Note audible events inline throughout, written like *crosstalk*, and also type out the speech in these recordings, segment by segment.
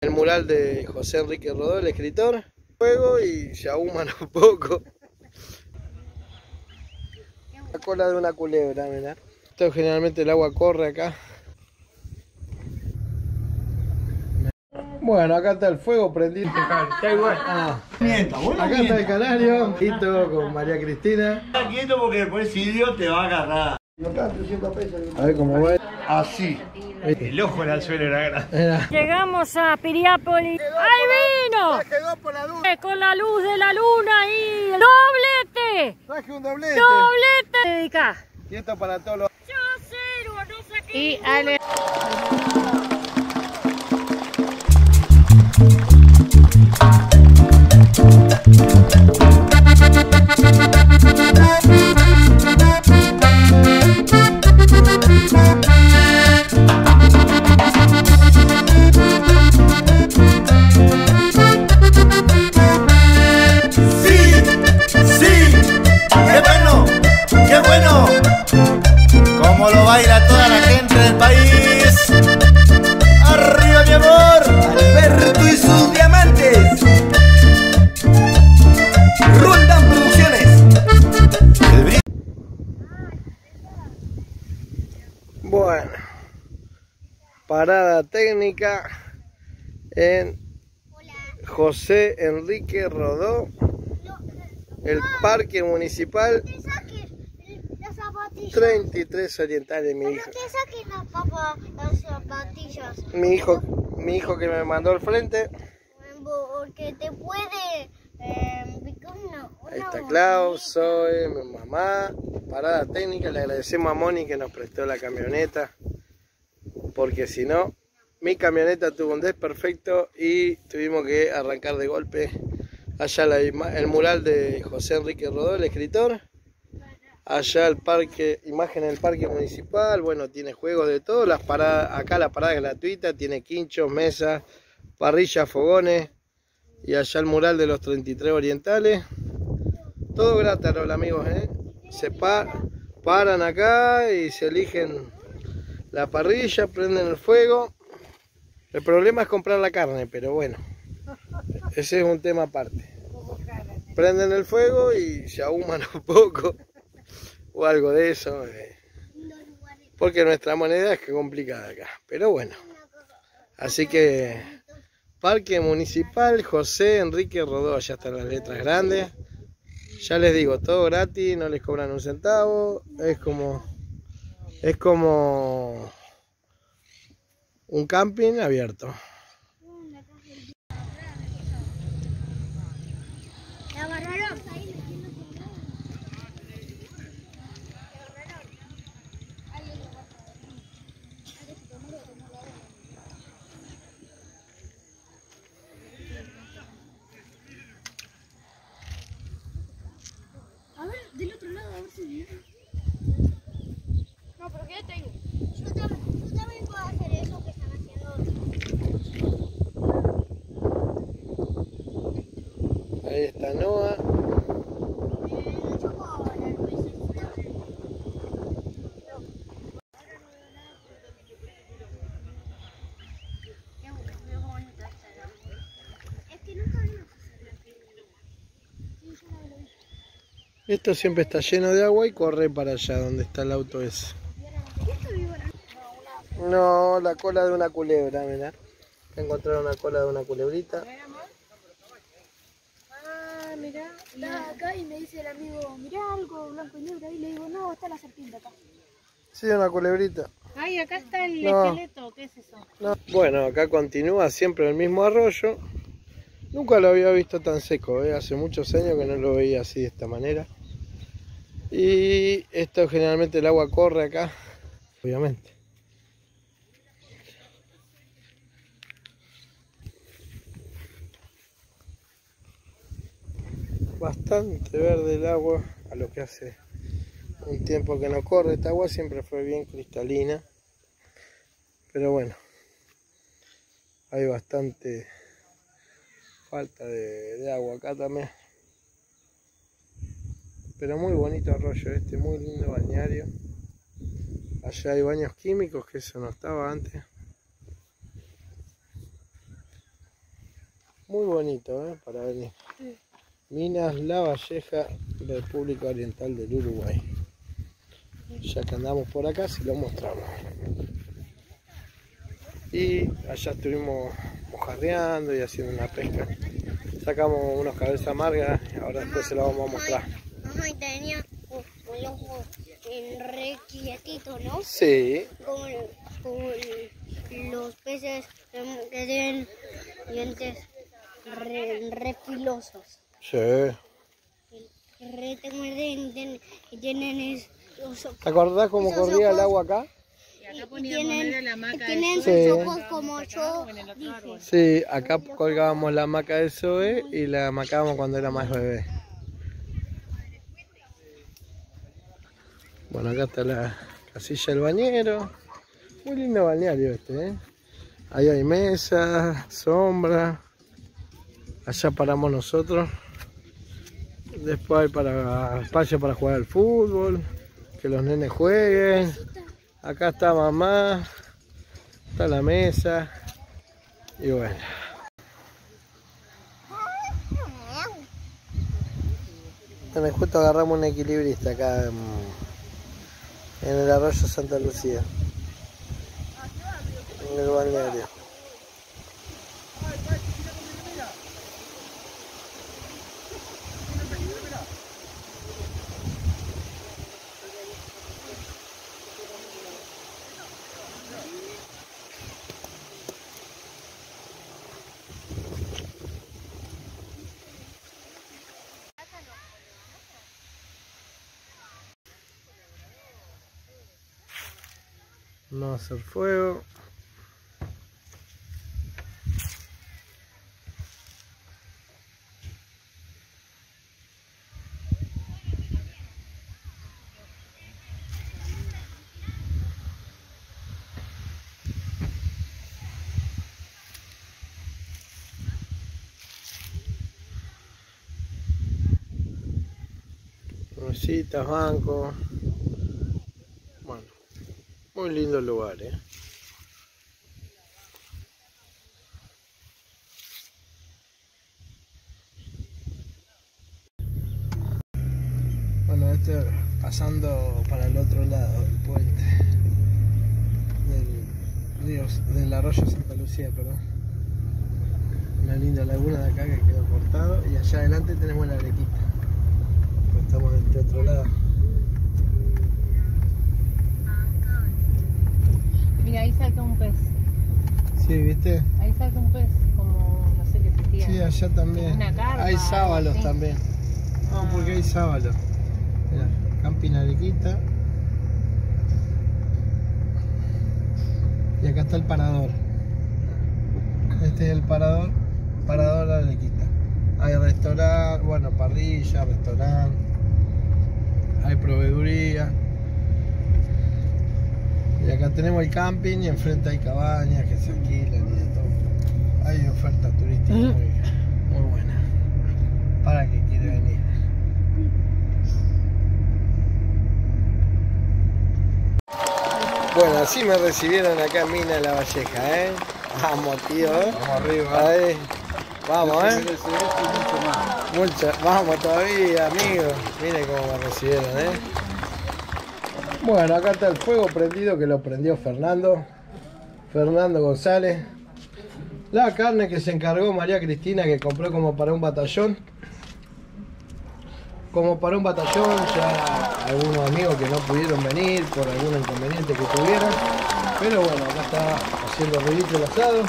El mural de José Enrique Rodó, el escritor. Fuego y se ahuman *laughs* un poco. La cola de una culebra, mirá. Esto generalmente el agua corre acá. Bueno, acá está el fuego prendido. Está igual. Ah, Mienta, bueno, acá está el canario, Quito con María Cristina. Está quieto porque después Silvio te va a agarrar. A ver cómo va. Así. El ojo en el suelo era grande. Era. Llegamos a Piriápolis. ¡Ay, vino! Quedó por la luz. Eh, Con la luz de la luna y doblete. Traje un doblete. Doblete. Dedica. Y esto para todos los. Yo cero, no sé qué. Y Ale. ¡Sí! Parada técnica en José Enrique Rodó, el Parque Municipal que saque las zapatillas. 33 Orientales, mi Pero hijo. que las zapatillas. Mi hijo, mi hijo que me mandó al frente. Porque te puede eh, picar una, una Ahí está. Klaus, Zoe, mi mamá. Parada técnica, le agradecemos a Moni que nos prestó la camioneta. Porque si no, mi camioneta tuvo un desperfecto y tuvimos que arrancar de golpe. Allá el mural de José Enrique Rodó, el escritor. Allá el parque, imagen del parque municipal. Bueno, tiene juegos de todo. Las paradas, acá la parada es gratuita, tiene quinchos, mesas, parrillas, fogones. Y allá el mural de los 33 orientales. Todo gratis, amigos, ¿eh? Se pa- paran acá y se eligen la parrilla, prenden el fuego. El problema es comprar la carne, pero bueno, ese es un tema aparte. Prenden el fuego y se ahuman un poco o algo de eso, eh, porque nuestra moneda es complicada acá, pero bueno. Así que Parque Municipal José Enrique Rodó, allá están las letras grandes. Ya les digo, todo gratis, no les cobran un centavo, es como es como un camping abierto. ¿La agarraron? A ver, del otro lado, a ver si viene. No, pero quédate ahí. Yo también, yo también puedo hacer eso que están haciendo otros. Ahí está Noah. Eh, yo puedo volar, pues, Qué bonito está, ¿no? Es que nunca vimos hacer la película. Sí, yo la vi. Esto siempre está lleno de agua y corre para allá donde está el auto ese. ¿Esto vivo en No, la cola de una culebra, mirá. Encontraron una cola de una culebrita. Ah, mirá, está acá y me dice el amigo, mirá algo blanco y negro ahí. Le digo, no, está la serpiente acá. Sí, una culebrita. Ay, acá está el No. esqueleto. ¿Qué es eso? No. Bueno, acá continúa siempre el mismo arroyo. Nunca lo había visto tan seco, ¿eh? hace muchos años que no lo veía así de esta manera. Y esto generalmente el agua corre acá, obviamente. Bastante verde el agua, a lo que hace un tiempo que no corre. Esta agua siempre fue bien cristalina. Pero bueno, hay bastante falta de, de agua acá también. Pero muy bonito arroyo este, muy lindo balneario. Allá hay baños químicos, que eso no estaba antes. Muy bonito, ¿eh? Para venir. Minas La Valleja, República Oriental del Uruguay. Ya que andamos por acá, si lo mostramos. Y allá estuvimos mojardeando y haciendo una pesca. Sacamos unos cabezas amargas, ahora después se las vamos a mostrar. Ajá, y tenía un ojo en re quietito, ¿no? Sí, Como, como los peces em, que tienen dientes re, re filosos. sí. Re te muerden y tienen, tienen esos, ¿Te acordás cómo corría el ojos. agua acá? y tienen, y tienen Sí. sus ojos como yo dije. Sí, acá colgábamos la hamaca de Zoe y la amacábamos cuando era más bebé. Bueno, acá está la casilla del bañero. Muy lindo balneario este, ¿eh? Ahí hay mesa, sombra. Allá paramos nosotros. Después hay para, espacio para jugar al fútbol. Que los nenes jueguen. Acá está mamá. Está la mesa. Y bueno. Justo agarramos un equilibrista acá en, en el arroyo Santa Lucía. En el balneario. No hacer fuego. Mesitas, bancos. Muy lindo lugar, ¿eh? Bueno, este pasando para el otro lado del puente del río, del arroyo Santa Lucía, perdón. Una linda laguna de acá que quedó cortado y allá adelante tenemos la arequita. Estamos del este otro lado. Mira, ahí salta un pez. Sí, ¿viste? Ahí salta un pez, como no sé qué sentía. Sí, allá también. Una carpa, hay sábalos sí. también. No, porque hay sábalos. Mira, Camping Arequita. Y acá está el parador. Este es el parador, parador Arequita. Hay restaurante, bueno, parrilla, restaurante. Hay proveeduría. Y acá tenemos el camping y enfrente hay cabañas que se alquilan y de todo. Hay oferta turística muy, muy buena. Para que quiere venir. Bueno, así me recibieron acá en Mina La Valleja, ¿eh? Vamos, tío, ¿eh? Vamos arriba. Ahí. Vamos, ¿eh? Mucho vamos todavía, amigos. Miren cómo me recibieron, ¿eh? Bueno, acá está el fuego prendido que lo prendió Fernando. Fernando González. La carne que se encargó María Cristina que compró como para un batallón. Como para un batallón, ya algunos amigos que no pudieron venir por algún inconveniente que tuvieran. Pero bueno, acá está haciendo ruidito el asado.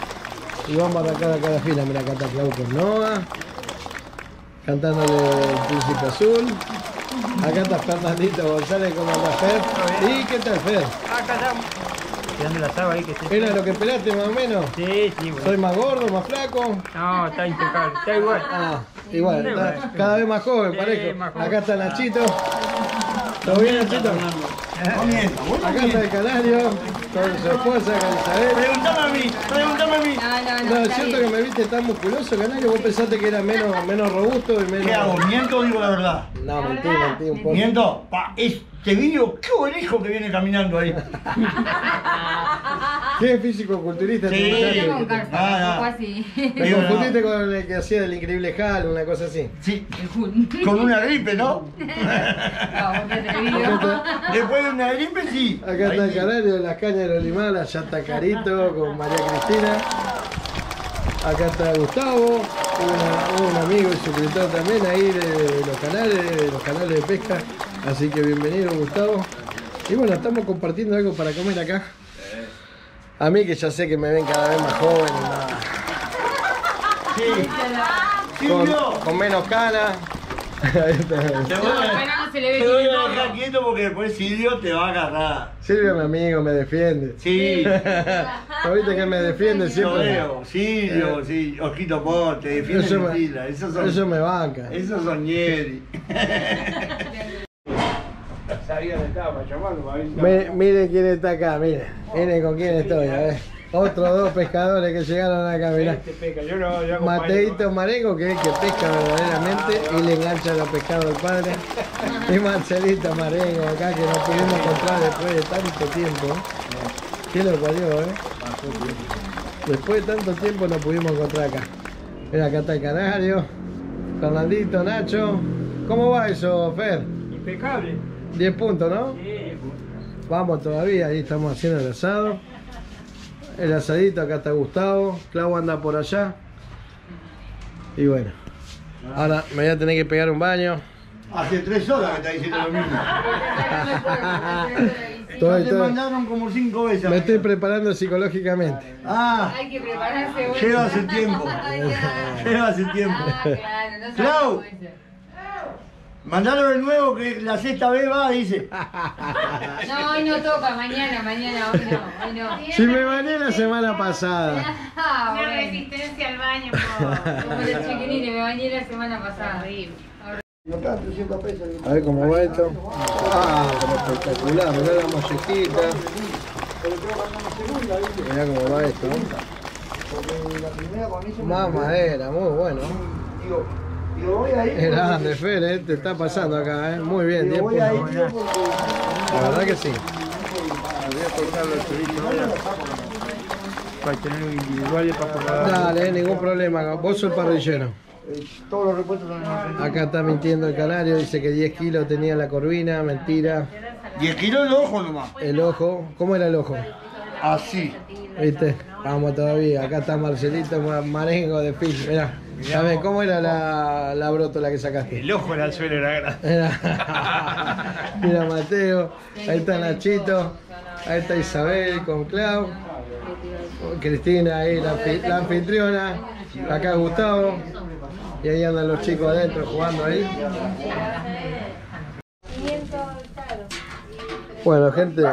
Y vamos a arrancar acá la fila. Mira, acá está Claudio Noa cantándole el príncipe azul. Acá está Fernandito González, ¿cómo anda Fer? ¿Y qué tal Fer? Acá estamos. Tirando el asado ahí que se... ¿Era lo que esperaste más o menos? Sí, sí, bueno. ¿Soy más gordo, más flaco? No, está impecable. Está igual. Ah, igual, está cada vez más joven, Sí, más joven. Acá está Nachito. ¿Todo bien, Nachito? Comiendo, bueno, Acá está el canario, con su esposa, con Isabel. Preguntame a mí, pregúntame a mí. No, no, no. No, es está cierto bien. que me viste tan musculoso, canario. Vos pensaste que era menos, menos robusto y menos. ¿Qué hago? ¿Miento o digo la verdad? No, mentí, mentí un poco. ¿Miento? Pa, este vídeo, qué buen hijo que viene caminando ahí. ¿Qué físico culturista? Sí. Con carpa, así. Me Digo, confundiste con el que hacía del increíble Hal, una cosa así. Sí, con una gripe, ¿no? *laughs* No, te. Después de una gripe, sí. Acá está el canario de las cañas de los limalas, allá está Carito con María Cristina. Acá está Gustavo, una- un amigo y suscriptor también ahí de los canales, de los canales de pesca. Así que bienvenido Gustavo. Y bueno, estamos compartiendo algo para comer acá. A mí que ya sé que me ven cada vez más joven y más- Sí. con, con menos canas. Te voy No, a, apenas no se le ve te voy a quieto. dejar quieto porque después Silvio te va a agarrar. Silvio mi amigo me defiende. Sí. *laughs* ¿No viste que me defiende Lo siempre? veo, Silvio, sí, Ojito Por, te defiende Eso me, Esos son, eso me banca. esos son Nieri. Sabía de estaba llamando para ver si Mi- miren quién está acá, miren. Miren con quién estoy, a ver. Otros dos pescadores que llegaron acá, mirá. Este pesca, yo no. Mateito Marengo, que es el que pesca verdaderamente y le engancha los pescados al padre. *laughs* Y Marcelito Marengo acá que nos pudimos encontrar después de tanto tiempo. ¿Qué lo parió, eh? Después de tanto tiempo nos pudimos encontrar acá. Mira, acá está el canario. Fernandito, Nacho. ¿Cómo va eso, Fer? Impecable. 10 puntos, ¿no? Sí, Vamos todavía, ahí estamos haciendo el asado. El asadito, acá está Gustavo. Clau anda por allá. Y bueno. Ahora me voy a tener que pegar un baño. Hace tres horas que está diciendo lo mismo. *laughs* Te mandaron como cinco veces. me estoy preparando psicológicamente. Ah, Hay que prepararse. bueno. lleva hace tiempo. *laughs* Lleva hace tiempo. Ah, claro, no Clau. Mandaron el nuevo que la sexta vez va, dice. No, hoy no toca, mañana, mañana, hoy no, hoy no. Si me bañé la semana pasada. Ah, Una bueno. resistencia al baño, por... Como los chiquilines, me bañé la semana pasada. A ver cómo va esto. Ah, como espectacular. Mirá la mollejita. Mirá cómo va esto. Más madera, muy bueno. Digo, digo, voy a ir. Es grande, Fer, eh, te está pasando acá, ¿eh? Muy bien, 10 Digo, voy a ir puntos. porque- La verdad que sí. voy a cortar los choritos. Para tener individuales para cortar. Dale, eh, ningún problema. Vos sos el parrillero. eh, todos los repuestos son Acá está mintiendo el canario, dice que 10 kilos tenía la corvina, mentira. 10 kilos de ojo nomás. El ojo, ¿cómo era el ojo? Así. ¿Viste? Vamos todavía. Acá está Marcelito Ma- Marengo de Fish. Mirá. A ver, ¿cómo era la, la brótola que sacaste? El ojo del anzuelo era grande. *laughs* Era- Mira Mateo, ahí está Nachito, ahí está Isabel con Clau, Cristina ahí, la, la anfitriona, acá Gustavo, y ahí andan los chicos adentro jugando ahí. Bueno, gente,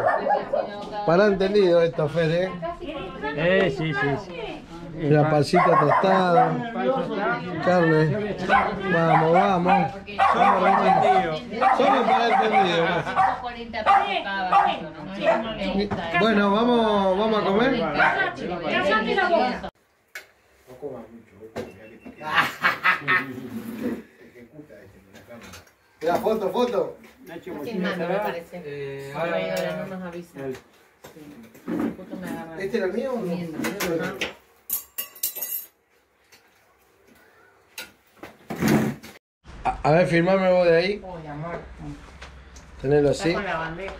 para entendido esto, Fede. Eh, sí, sí, sí. La pancita tostada, carne. Vamos, vamos. Somos reentendidos. Solo para entendido. Bueno, vamos, vamos a comer. Cállate la boca. La foto, foto. Nacho, mano, me parece. Eh, Ahora, no nos avisa. ¿Este era el mío o no? A, a ver, filmame vos de ahí. Uy, amor. Tenelo así. Está con la bandeja.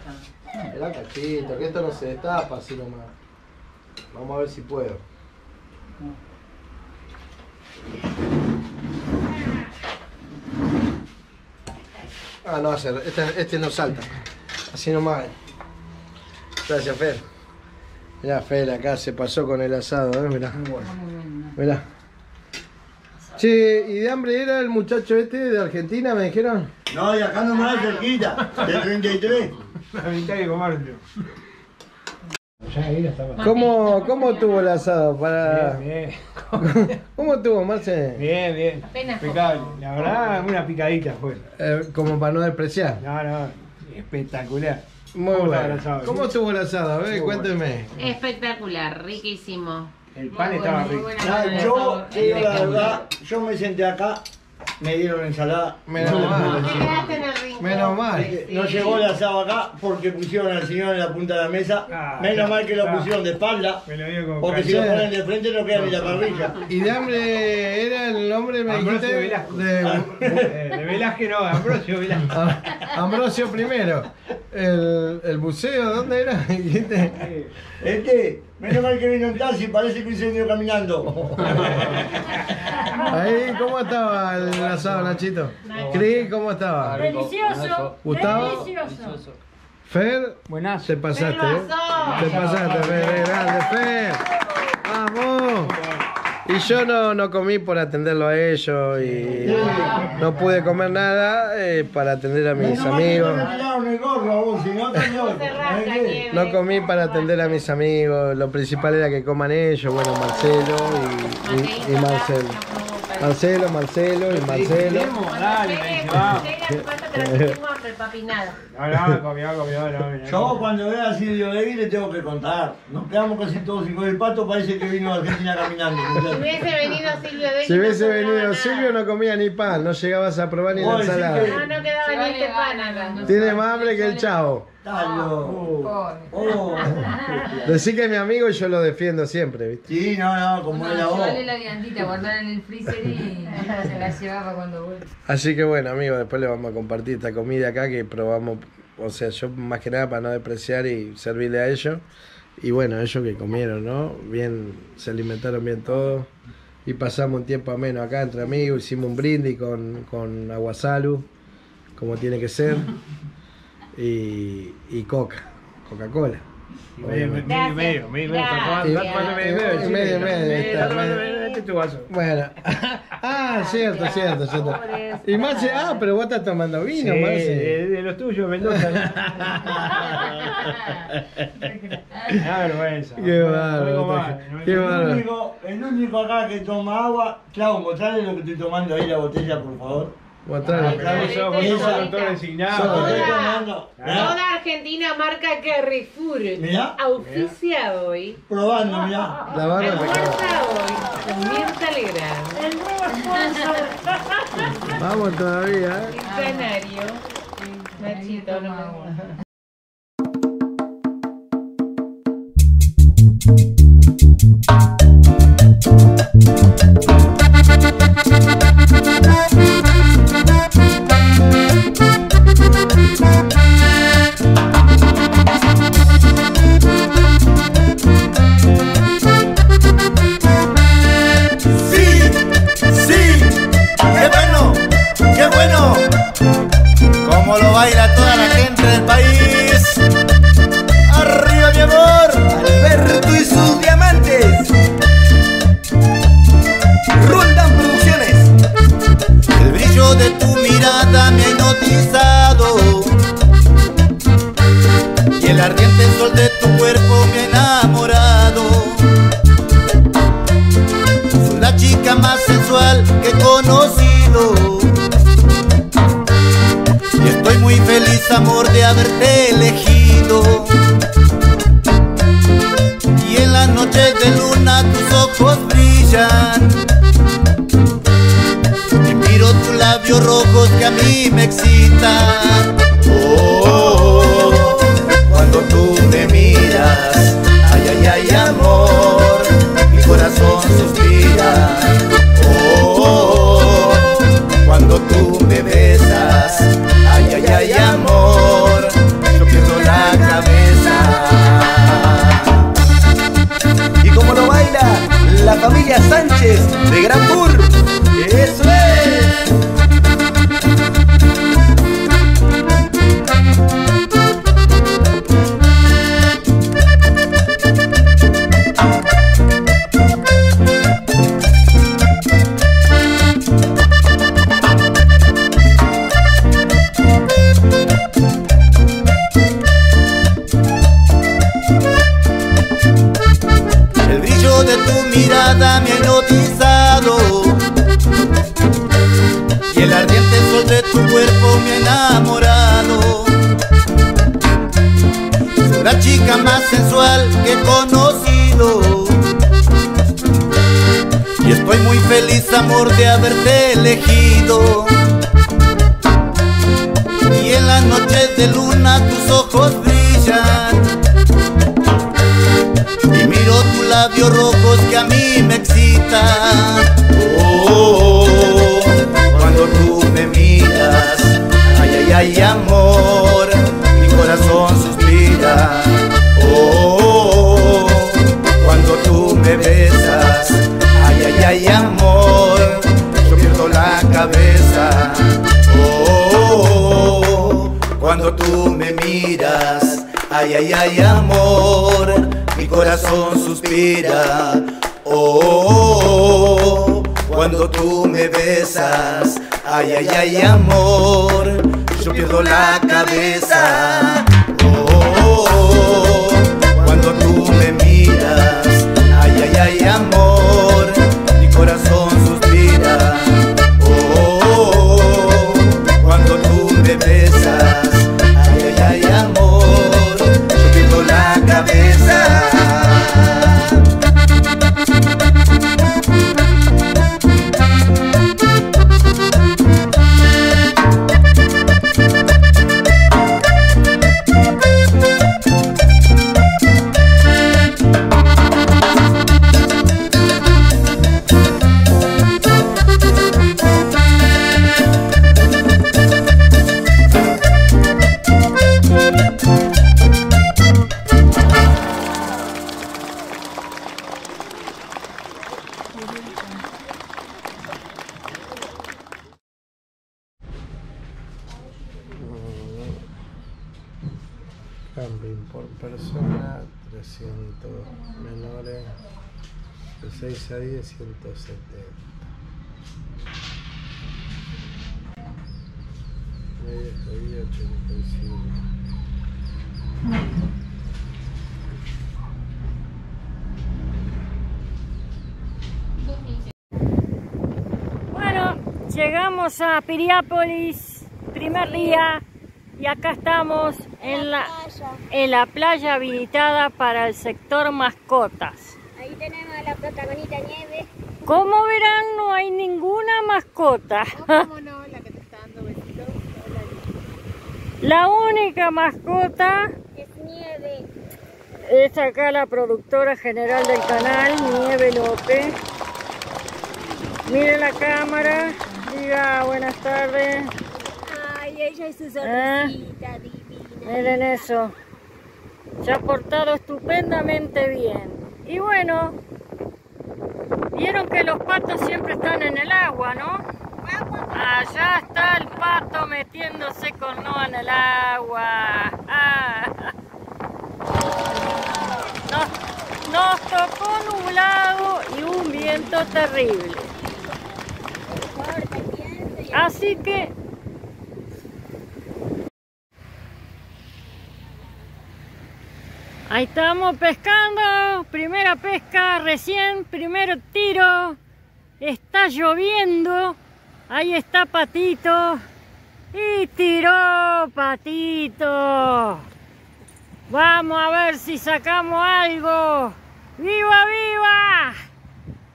Mirá, cachito, que esto no se destapa así nomás. Vamos a ver si puedo. Ah, no, hace- este, este no salta. Así nomás. Gracias, Fer. Mirá, Fer, acá se pasó con el asado, ¿eh? Mirá. Mirá. Che, ¿y de hambre era el muchacho este de Argentina, me dijeron? No, de acá nomás cerquita, del 33. La mitad de comerte. ¿Cómo, cómo tuvo el asado? Para... Bien, bien. *laughs* ¿Cómo tuvo, Marce? Bien, bien. Apenas Impecable. La verdad, una picadita fue. Eh, como para no despreciar. No, no. Espectacular. Muy ¿Cómo estaba bueno. el asado? ¿Cómo estuvo el asado? A ver, cuénteme. Espectacular, riquísimo. El pan Muy estaba rico. Ah, yo, te digo la verdad, yo me senté acá, me dieron ensalada. Menos no, mal. Te quedaste en el rincón. Menos mal. Porque No llegó el asado acá porque pusieron al señor en la punta de la mesa. Ah, Menos mal que lo pusieron de espalda. Me lo dio como Porque si lo ponen de frente no queda ni la parrilla. ¿Y de hambre era el nombre, me Ambrosio dijiste? Velasco. De, Eh, de Velázquez no, Ambrosio Velázquez. Ah, Ambrosio primero. El, el buceo, ¿dónde era? *laughs* Dijiste. Este, menos mal que vino en taxi, parece que hubiese venido caminando. *laughs* Ahí, ¿cómo estaba el asado, Nachito? Cris, ¿cómo estaba? Delicioso. Gustavo. Delicioso. Fer, Buenazo. te pasaste, ¿eh? Te pasaste, Fer, eh, grande, Fer. Vamos. Y yo no, no comí por atenderlo a ellos y no pude comer nada eh, para atender a mis amigos. *laughs* ¿Eh. No comí para atender a mis amigos, lo principal era que coman ellos, bueno, Marcelo y, y- y Marcelo. Marcelo, Marcelo y Marcelo. No, no. Yo cuando vea a Silvio Levy le tengo que contar. Nos quedamos casi todos sin comer el pato, parece que vino a Argentina caminando. Si hubiese venido Silvio de Si hubiese venido Silvio no comía ni pan, no llegabas a probar ni la ensalada. No, no quedaba ni este pan acá. Tiene más hambre que el chavo. Tallo. Pobre. Oh. *laughs* Decí que es mi amigo y yo lo defiendo siempre, ¿viste? Sí, no, no, como era vos. Llevarle la viandita, guardarla en el freezer y se la llevaba cuando vuelve. Así que bueno, amigos, después le vamos a compartir esta comida acá que probamos, o sea, yo más que nada para no despreciar y servirle a ellos. Y bueno, ellos que comieron, ¿no? Bien, se alimentaron bien todos. Y pasamos un tiempo ameno acá entre amigos, hicimos un brindis con, con aguasalu, como tiene que ser. *laughs* Y, y coca, Coca-Cola. Y medio, medio, medio, medio, medio, Gracias. ¿cuánto- cuánto medio, medio? Y medio, medio, Eh, está, ¿cuánto medio. medio? Es tu vaso. Bueno, *laughs* ah, cierto, cierto, cierto. Y Marce, ah, pero vos estás tomando vino, Marce. de, de los tuyos, Mendoza. *laughs* vergüenza. Qué bárbaro, qué bárbaro. El único, acá que toma agua. Claro, mostrale lo que estoy tomando ahí la botella, por favor. Vos sos designado. Toda Argentina marca Carrefour. Mirá. Auspicia hoy. probando, mirá. La barra hoy con Mirta Legrand. El nuevo. Vamos todavía, ¿eh? El canario. Nachito, no me cuando tú me miras, ay, ay, ay, amor, mi corazón suspira. Oh, cuando tú me besas, ay, ay, ay, amor, yo pierdo la cabeza. Oh, cuando tú me miras, ay, ay, ay, amor, Bueno, llegamos a Piriápolis, primer día, y acá estamos en la, en la playa habilitada para el sector mascotas. Ahí tenemos a la protagonista Nieve. Como verán, no hay ninguna mascota. ¿Cómo no? La que te está dando besitos. La única mascota Es Nieve. es acá la productora general del canal, Nieve López. Mire la cámara, diga buenas tardes. Ay, ella es su Ah. sonrisita divina. Miren eso. Se ha portado estupendamente bien. Y bueno, vieron que los patos siempre están en el agua, ¿no? Allá está el pato metiéndose con no en el agua. Ah. Nos, nos tocó nublado y un viento terrible. Así que Ahí estamos pescando, primera pesca recién, primer tiro, está lloviendo, ahí está Patito y tiró Patito. Vamos a ver si sacamos algo. ¡Viva, viva!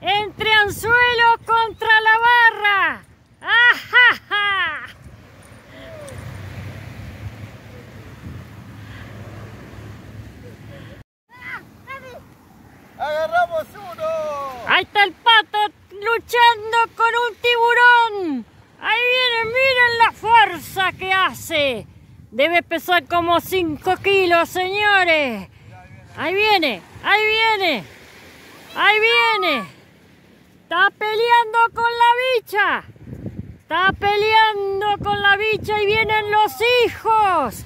Entre anzuelos contra la barra. ¡Ajaja! ¡Agarramos uno! Ahí está el pato luchando con un tiburón. Ahí viene, miren la fuerza que hace. Debe pesar como 5 kilos, señores. Ahí viene, ahí viene, ahí viene. Está peleando con la bicha. Está peleando con la bicha y vienen los hijos.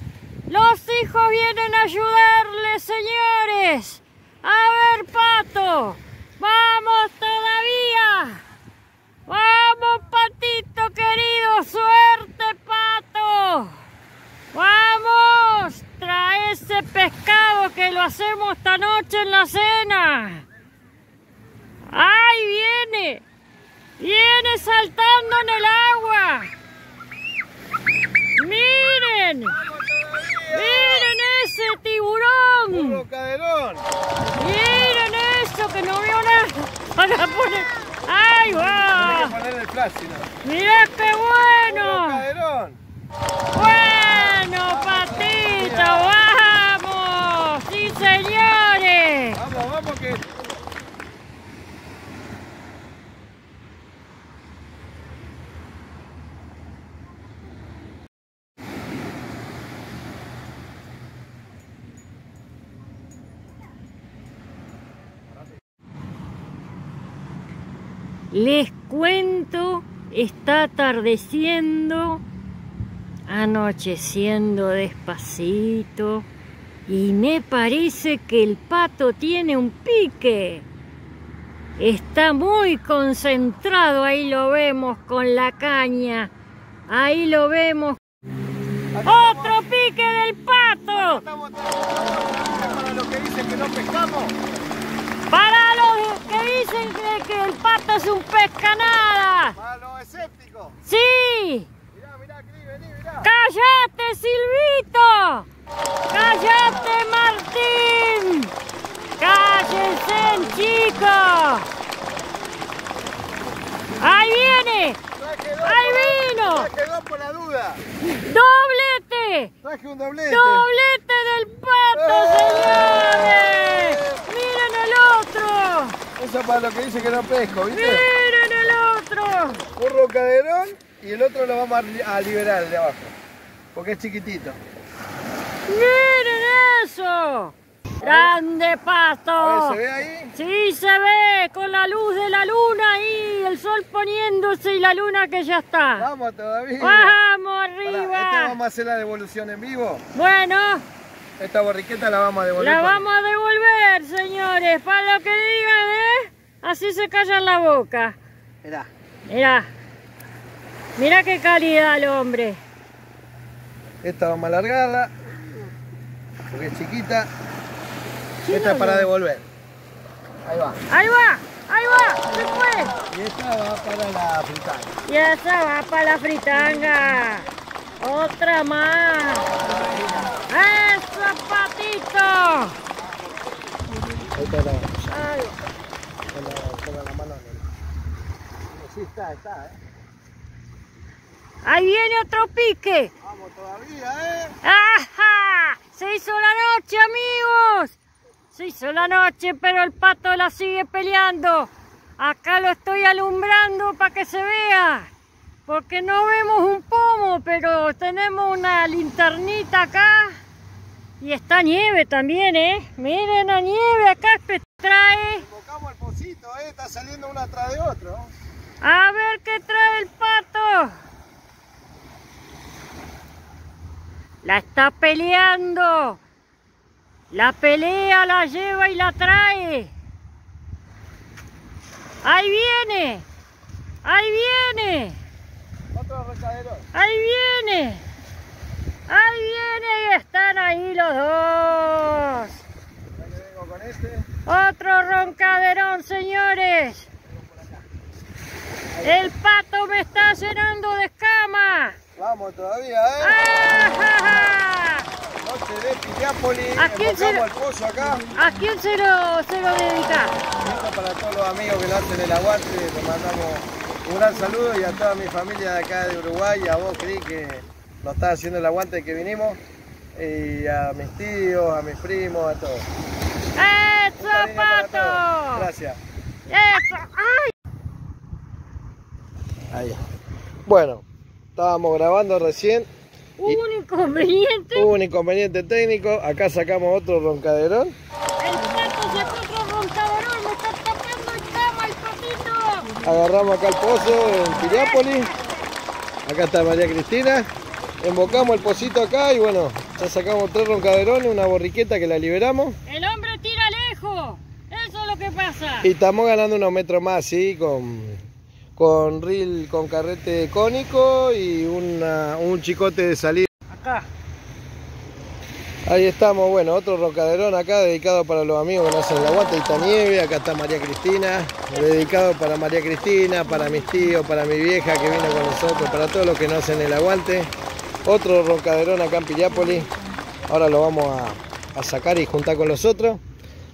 Los hijos vienen a ayudarle, señores. A ver, pato. Vamos todavía. Vamos, patito querido. Suerte, pato. Vamos. Trae ese pescado que lo hacemos esta noche en la cena. ¡Ay, viene! ¡Viene saltando en el agua! ¡Miren! ¡Miren ese tiburón! Miren eso, que no veo nada. Poner... ¡Ahí Hay va! no. ¡Mirá qué. ¡Bueno, patito! ¡Vamos! ¡Sí, señores! Vamos, vamos que. Les cuento, está atardeciendo, anocheciendo despacito y me parece que el pato tiene un pique. Está muy concentrado, ahí lo vemos con la caña, ahí lo vemos. ¡Otro pique del pato! Para los que dicen que no pescamos. Para los que dicen que, que el pato es un pescanada. Para los escépticos. ¡Sí! Mirá, mirá, Cris, vení, mirá. ¡Cállate, Silvito! ¡Cállate, Martín! ¡Cállense, chicos! ¡Ahí viene! ¡Ahí vino! Dos por la duda. ¡Doblete! Traje un doblete. ¡Doblete del pato, ¡Eh! señores! ¡Miren el los que dicen que no pesco, ¿viste? ¡Miren el otro! Un roncaderón y el otro lo vamos a li- a liberar de abajo. Porque es chiquitito. ¡Miren eso! ¡Grande! A ver, ¿se ve ahí? Sí, se ve con la luz de la luna y el sol poniéndose y la luna que ya está. Vamos todavía. ¡Vamos Pará, arriba! esta vamos a hacer la devolución en vivo. Bueno, Esta borriqueta la vamos a devolver. la vamos a devolver, señores, para lo que digan, ¿eh? Así se callan la boca. Mirá. Mirá, mirá qué calidad el hombre. Esta vamos a alargarla. Porque es chiquita. Esta es para devolver. Ahí va. Ahí va, ahí va, se fue. Y esta va para la fritada. Y esa va para la fritanga. Otra más. ¡Eso, patito! Ahí está la, Ay, con la, con la mano. Sí, está, está, ¿eh? Ahí viene otro pique. Vamos todavía, ¿eh? ¡Ajá! Se hizo la noche, amigos. Se hizo la noche, pero el pato la sigue peleando. Acá lo estoy alumbrando para que se vea. Porque no vemos un pomo, pero tenemos una linternita acá. Y está nieve también, ¿eh? Miren la nieve acá que trae. Invocamos el pocito, ¿eh? Está saliendo uno atrás de otro. A ver qué trae el pato. La está peleando. La pelea la lleva y la trae. Ahí viene. Ahí viene. Otro recadero. Ahí viene. Ahí viene y están ahí los dos. Vengo con este. Otro roncaderón, señores. El pato me está llenando de escamas. Vamos todavía, ¿eh? ¡Ajaja! Noche de Piriápolis. ¿A quién se Invocamos el pozo acá. ¿A quién se lo, se lo dedica? Esto para todos los amigos que nos hacen el aguante, les mandamos un gran saludo y a toda mi familia de acá de Uruguay, y a vos, Cris, que nos está haciendo el aguante que vinimos, y a mis tíos, a mis primos, a todos. ¡Eso, pato! Gracias. ¡Eso! ¡Ay! Ahí. Bueno, estábamos grabando recién, Hubo un inconveniente. hubo un inconveniente técnico, acá sacamos otro roncaderón, El pato sacó otro roncaderón. Me está tapando el cama el patito. agarramos acá el pozo en Piriápolis, acá está María Cristina, embocamos el pocito acá y bueno, ya sacamos tres roncaderones, una borriqueta que la liberamos. El hombre tira lejos. Eso es lo que pasa. Y estamos ganando unos metros más, sí, con, con reel con carrete cónico y una- un chicote de salida. Acá. Ahí estamos, bueno, otro rocaderón acá dedicado para los amigos que nos hacen el aguante. Ahí está Nieve, acá está María Cristina, dedicado para María Cristina, para mis tíos, para mi vieja que vino con nosotros, para todos los que nos hacen el aguante. Otro rocaderón acá en Piriápolis. Ahora lo vamos a, a sacar y juntar con los otros.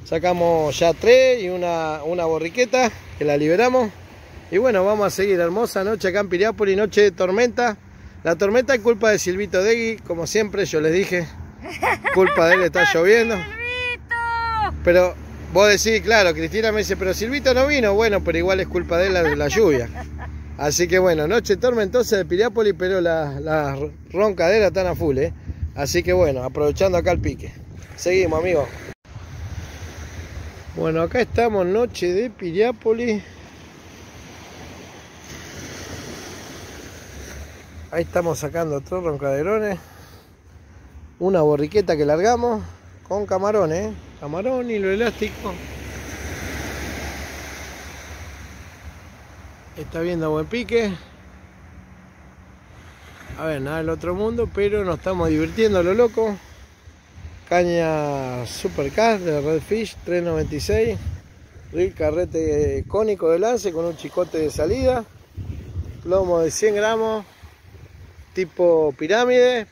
Sacamos ya tres y una, una borriqueta que la liberamos. Y bueno, vamos a seguir. Hermosa noche acá en Piriápolis, noche de tormenta. La tormenta es culpa de Silvito Degui, como siempre yo les dije. Culpa de él está *laughs* lloviendo. ¡Silvito! Pero vos decís, claro, Cristina me dice, pero Silvito no vino. Bueno, pero igual es culpa de él la, la lluvia. Así que bueno, noche tormentosa de Piriápolis, pero las la roncaderas están a full, ¿eh? Así que bueno, aprovechando acá el pique. Seguimos, amigos. Bueno, acá estamos, noche de Piriápolis. Ahí estamos sacando otros roncaderones. Una borriqueta que largamos con camarones, ¿eh? Camarón y lo elástico. Está viendo buen pique. A ver, nada del otro mundo, pero nos estamos divirtiendo lo loco. Caña Supercast de Redfish 396. Reel carrete cónico de lance con un chicote de salida. Plomo de 100 gramos. Tipo pirámide.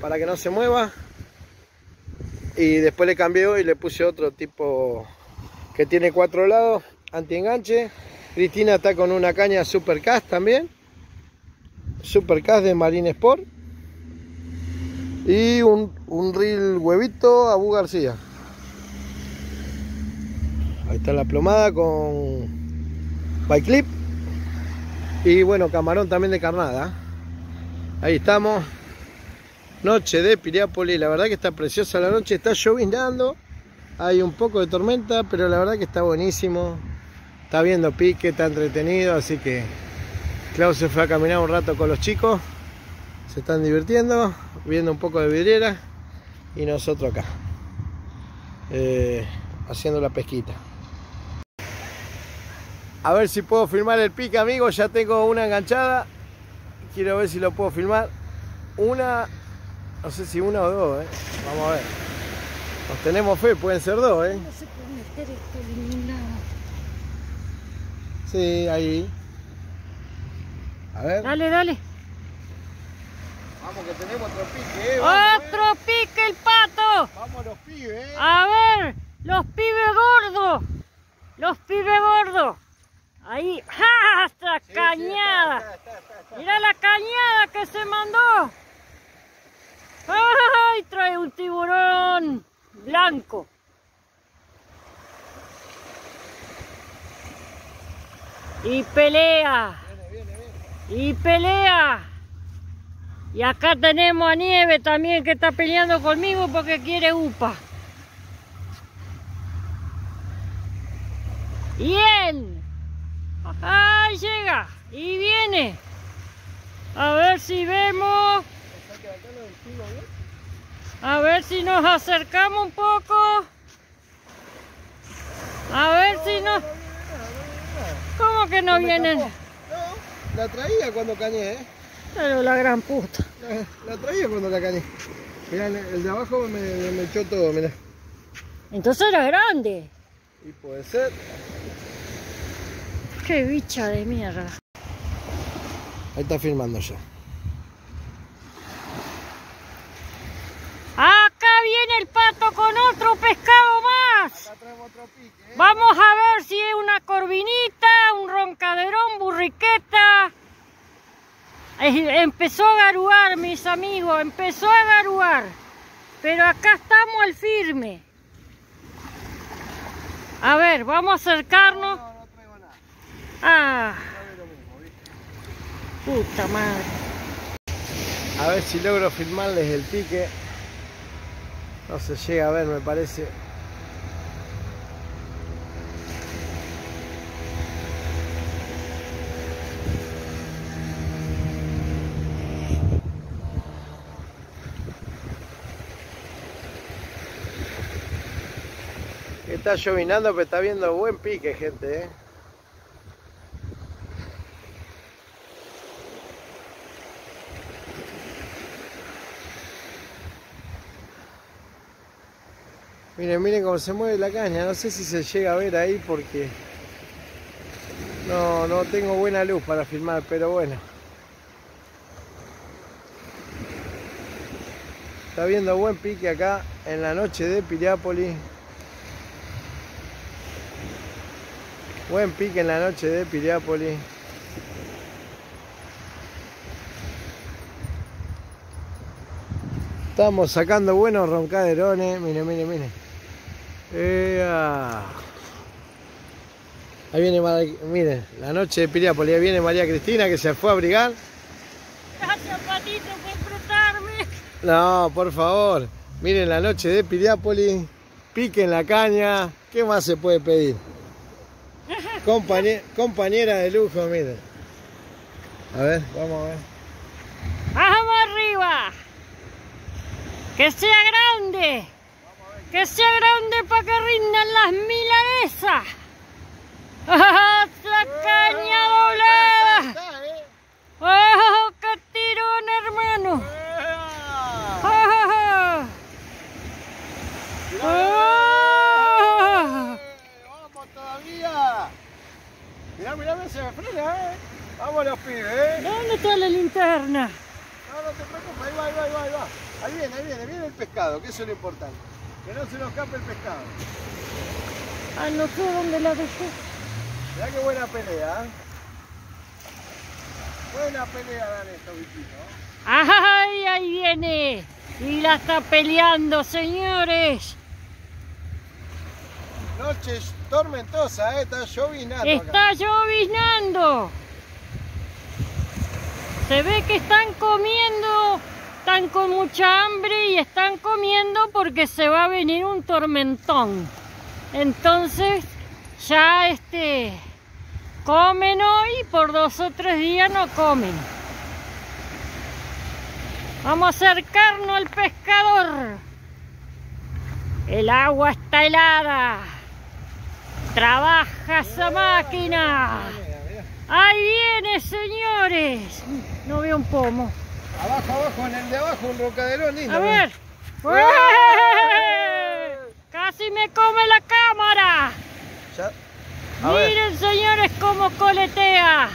Para que no se mueva. Y después le cambié y le puse otro tipo que tiene cuatro lados. Anti enganche. Cristina está con una caña Supercast también. Supercast de Marine Sport. Y un, un reel huevito Abu García. Ahí está la plomada con bike clip. Y bueno, camarón también de carnada. Ahí estamos. Noche de Piriápolis. La verdad que está preciosa la noche. Está llovinando. Hay un poco de tormenta, pero la verdad que está buenísimo. Está viendo pique, está entretenido, así que Klaus se fue a caminar un rato con los chicos. Se están divirtiendo, viendo un poco de vidriera y nosotros acá, eh, haciendo la pesquita. A ver si puedo filmar el pique, amigos. Ya tengo una enganchada. Quiero ver si lo puedo filmar. Una, no sé si una o dos, ¿eh? Vamos a ver. Nos tenemos fe, pueden ser dos, ¿eh? No se puede meter esto en ningún lado. Sí, ahí. A ver. Dale, dale. Vamos que tenemos otro pique, ¿eh? Vamos, ¡Otro pique el pato! eh. Vamos los pibes, ¿eh? A ver, los pibes gordos. Los pibes gordos. Ahí. ¡Ja! ¡Esta cañada! Está, está, está, está. Mira la cañada que se mandó. ¡Ay! Trae un tiburón blanco. Y pelea. Y pelea. Y acá tenemos a Nieve también que está peleando conmigo porque quiere upa. Y Ahí llega. Y viene. A ver si vemos. A ver si nos acercamos un poco. A ver si nos... ¿Cómo que no vienen? No, la traía cuando cañé, ¿eh? Pero la gran puta. La, la traía cuando la cañé. Mirá, el de abajo me, me, me echó todo, mirá. Entonces era grande. Y puede ser. Qué bicha de mierda. Ahí está filmando ya. Acá viene el pato con otro pescado más. Acá otro pique, ¿eh? Vamos a ver si es una corvinita, un roncaderón, burriqueta. Empezó a garuar, mis amigos, empezó a garuar. Pero acá estamos al firme. A ver, vamos a acercarnos. No, no traigo nada. Ah, puta madre. A ver si logro filmarles el pique. No se llega a ver, me parece. Está llovinando, pero está viendo buen pique, gente, ¿eh? Miren, miren cómo se mueve la caña. No sé si se llega a ver ahí porque no, no tengo buena luz para filmar, pero bueno. Está viendo buen pique acá en la noche de Piriápolis. Buen pique en la noche de Piriápolis. Estamos sacando buenos roncaderones. Mire, mire, mire. Ea. Ahí viene, Mar- miren, la noche de Piriápolis. Ahí viene María Cristina que se fue a abrigar. Gracias, Patito, por prestarme. No, por favor. Miren la noche de Piriápolis. Piquen la caña. ¿Qué más se puede pedir? *laughs* Compañe- compañera de lujo, miren. A ver, vamos a ver. ¡Vamos arriba! ¡Que sea grande! ¡Que sea grande para que rindan las milanesas! *laughs* ¡Ah, ¡La caña doblada! ¡Oh, qué tirón, hermano! ¡Ah! ¡Vamos todavía! Mirá, mirá, mirá, se me frena, ¿eh? Vamos los pibes, ¿eh? ¿Dónde está la linterna? No, no te preocupes, ahí va, ahí va, ahí va, ahí va. Ahí viene, ahí viene, viene el pescado, que eso es lo importante. Que no se nos escape el pescado. Ah, no sé dónde la dejé. Mirá qué buena pelea, ¿eh? Buena pelea dan estos bichitos. ¡Ay, ahí viene! Y la está peleando, señores. Noche tormentosa, ¿eh? Está llovinando acá. Está lloviznando. Se ve que están comiendo, están con mucha hambre y están comiendo porque se va a venir un tormentón. Entonces, ya este, comen hoy, por dos o tres días no comen. Vamos a acercarnos al pescador. El agua está helada. Trabaja esa máquina. Ahí viene, señores. No veo un pomo. Abajo, abajo, en el de abajo, un rocaderón lindo. A ver. Casi me come la cámara. Ya. A ver, Miren, señores, cómo coletea.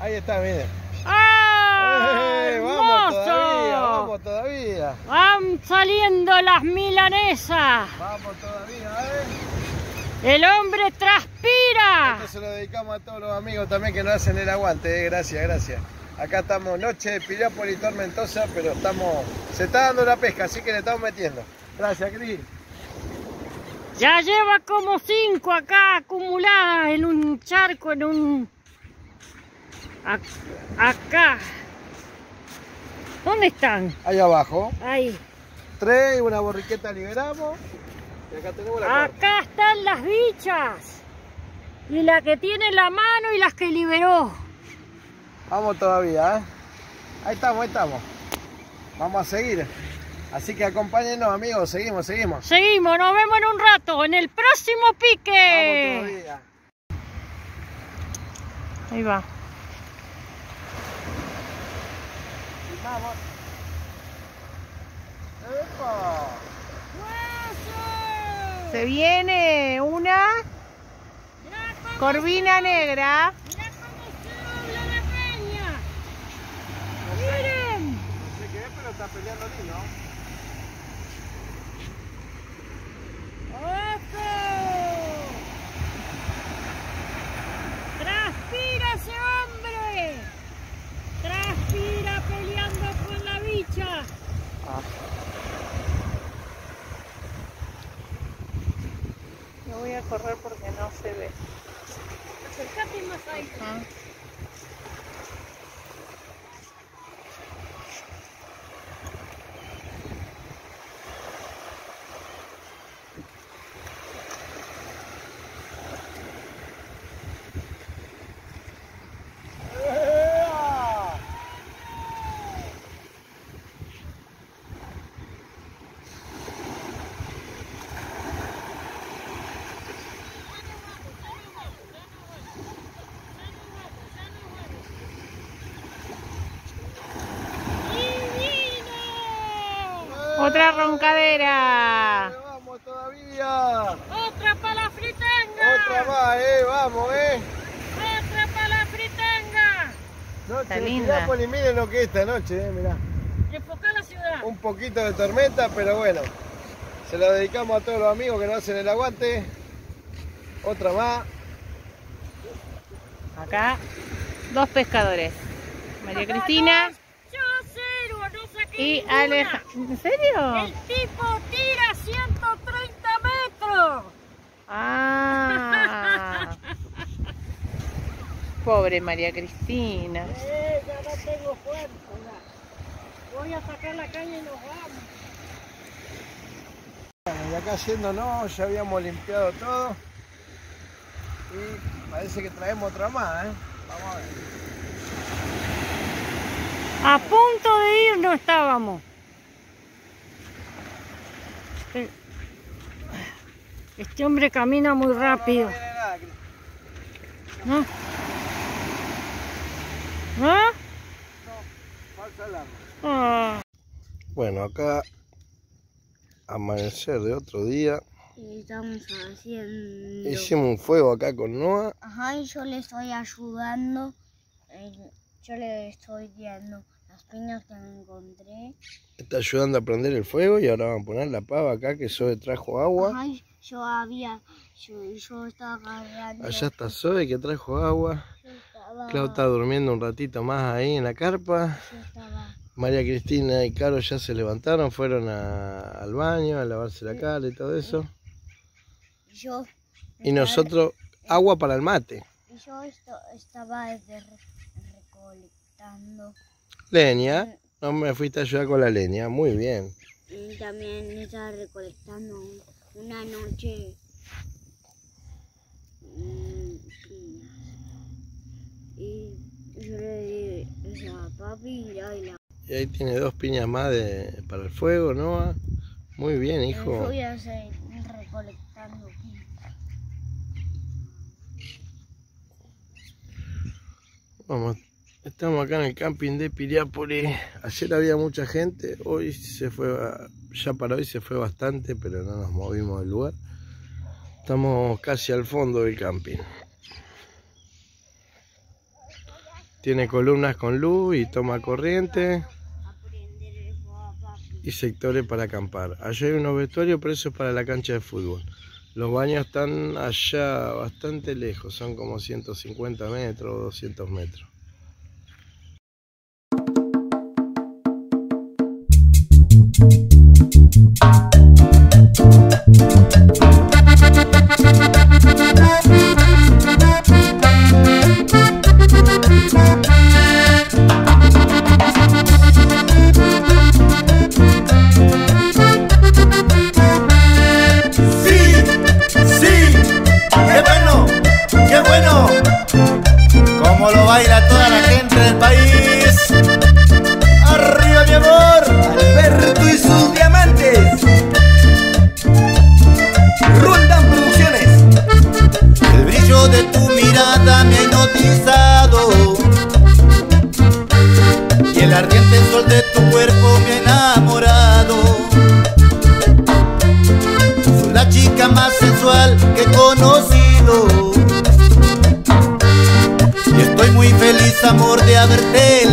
ahí está, miren. ¡Ah! ¡Eh! Vamos todavía, vamos todavía. Van saliendo las milanesas. Vamos todavía, ¿eh? El hombre transpira. Esto se lo dedicamos a todos los amigos también que nos hacen el aguante, ¿eh? Gracias, gracias. Acá estamos, noche de Piriápolis tormentosa, pero estamos, se está dando la pesca, así que le estamos metiendo. Gracias, Cris. Ya lleva como cinco acá acumuladas en un charco, en un... Ac- Acá. ¿Dónde están? Ahí abajo, Ahí. tres, una borriqueta liberamos. Y acá tenemos la cuarta. Acá están las bichas. Y la que tiene la mano y las que liberó. Vamos todavía, ¿eh? Ahí estamos, ahí estamos. Vamos a seguir. Así que acompáñenos, amigos, seguimos, seguimos. Seguimos, nos vemos en un rato, en el próximo Vamos pique. todavía. Ahí va. Vamos. ¡Epa! Se viene una corvina negra. Mirá cómo se dobla la caña. Miren. No sé qué es, pero está peleando lindo. ¡Ojo! ¡Transpira ese hombre! ¡Transpira peleando con la bicha! No voy a correr porque no se ve. Acercate más ahí. Otra roncadera. ¡Vamos todavía! ¡Otra para la fritanga! Otra más, eh, vamos, eh. ¡Otra para la fritanga! Noche Está linda. Piriápolis, miren lo que es esta noche, eh, mirá. Enfoca la ciudad. Un poquito de tormenta, pero bueno. Se lo dedicamos a todos los amigos que nos hacen el aguante. Otra más. Acá, dos pescadores. María Cristina Yo cero, no saqué y. Alejandro. ¿En serio? El tipo tira 130 metros. Ah. Pobre María Cristina. Eh, ya no tengo fuerza. Voy a sacar la caña y nos vamos. Bueno, y acá yéndonos, ya habíamos limpiado todo. Y parece que traemos otra más, ¿eh? Vamos a ver. A punto de ir no estábamos. Este- Este hombre camina muy rápido. No. ¿No? Ah. Bueno, acá amanecer de otro día. Y estamos haciendo... Hicimos un fuego acá con Noah. Ajá, y yo le estoy ayudando. eh, Yo le estoy guiando las piñas que me encontré. Está ayudando a prender el fuego y ahora vamos a poner la pava acá que Zoe trajo agua. Ajá, y yo había... Yo, yo estaba agarrando... Allá está Zoe que trajo agua. Estaba... Clau está durmiendo un ratito más ahí en la carpa. Yo estaba... María Cristina y Caro ya se levantaron, fueron a- al baño a lavarse la cara y todo eso. Yo... Y nosotros, agua para el mate. Y yo esto- estaba recolectando. Leña, no me fuiste a ayudar con la leña, muy bien. Y también estaba recolectando una noche mm. Y yo le dije a papi y la Y ahí tiene dos piñas más de, para el fuego, ¿no? Muy bien, Yo hijo. voy a seguir recolectando piñas. Vamos, estamos acá en el camping de Piriápolis. Ayer había mucha gente, hoy se fue, ya para hoy se fue bastante, pero no nos movimos del lugar. Estamos casi al fondo del camping. Tiene columnas con luz y toma corriente y sectores para acampar. Allá hay unos vestuarios, pero eso es para la cancha de fútbol. Los baños están allá bastante lejos, son como 150 metros o 200 metros. Sí, amor,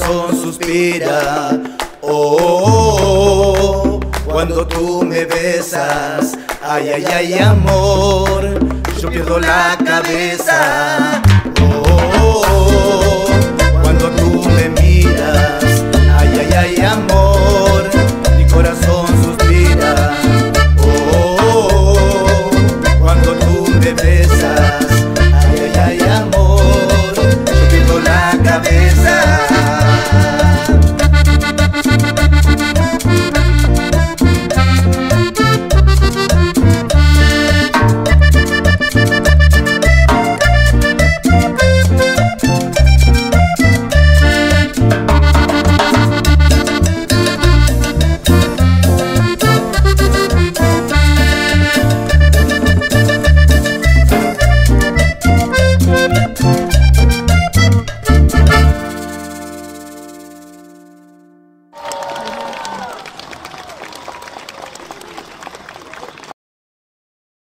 corazón suspira. Oh, cuando tú me besas, ay, ay, ay, amor, yo pierdo la cabeza.